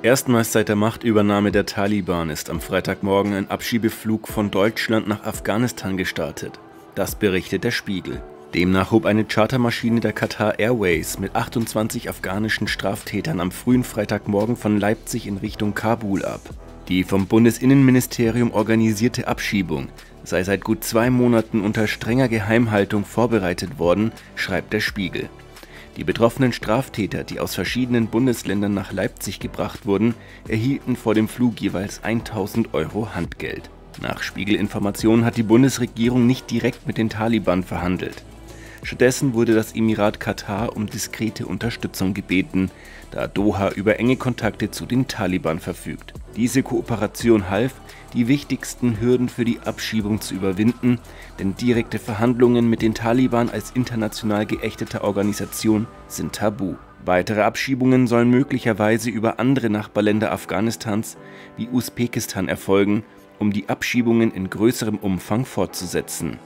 Erstmals seit der Machtübernahme der Taliban ist am Freitagmorgen ein Abschiebeflug von Deutschland nach Afghanistan gestartet. Das berichtet der Spiegel. Demnach hob eine Chartermaschine der Qatar Airways mit 28 afghanischen Straftätern am frühen Freitagmorgen von Leipzig in Richtung Kabul ab. Die vom Bundesinnenministerium organisierte Abschiebung sei seit gut zwei Monaten unter strenger Geheimhaltung vorbereitet worden, schreibt der Spiegel. Die betroffenen Straftäter, die aus verschiedenen Bundesländern nach Leipzig gebracht wurden, erhielten vor dem Flug jeweils 1000 Euro Handgeld. Nach Spiegelinformationen hat die Bundesregierung nicht direkt mit den Taliban verhandelt. Stattdessen wurde das Emirat Katar um diskrete Unterstützung gebeten, da Doha über enge Kontakte zu den Taliban verfügt. Diese Kooperation half, die wichtigsten Hürden für die Abschiebung zu überwinden, denn direkte Verhandlungen mit den Taliban als international geächtete Organisation sind tabu. Weitere Abschiebungen sollen möglicherweise über andere Nachbarländer Afghanistans wie Usbekistan erfolgen, um die Abschiebungen in größerem Umfang fortzusetzen